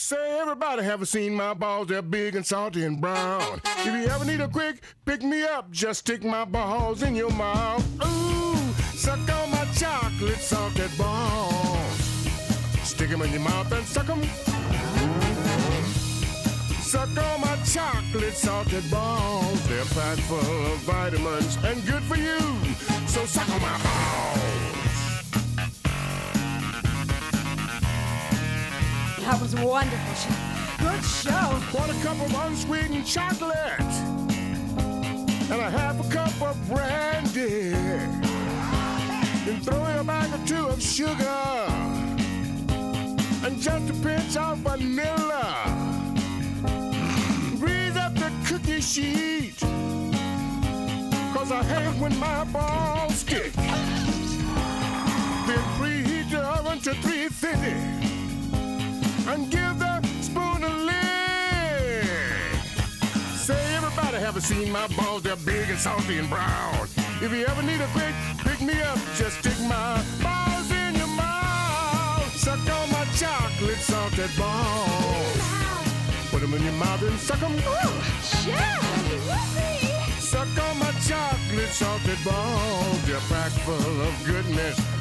Say everybody haven't seen my balls, they're big and salty and brown. If you ever need a quick pick me up, just stick my balls in your mouth. Ooh, suck on my chocolate salted balls. Stick 'em in your mouth and suck 'em. Suck on my chocolate salted balls. They're packed full of vitamins and good for you. So suck on my That was wonderful. Sh- Good show. Want a cup of unsweetened chocolate and a half a cup of brandy. Then throw in a bag or two of sugar and just a pinch of vanilla. Breathe up the cookie sheet. Cause I hate when my balls stick. Then preheat the oven to 350 and give the spoon a lick. Say everybody haven't seen my balls, they're big and salty and brown. If you ever need a quick pick me up, just stick my balls in your mouth. Suck on my chocolate salted balls. Put them in your mouth and suck them. Suck on my chocolate salted balls. They're packed full of goodness, high in fiber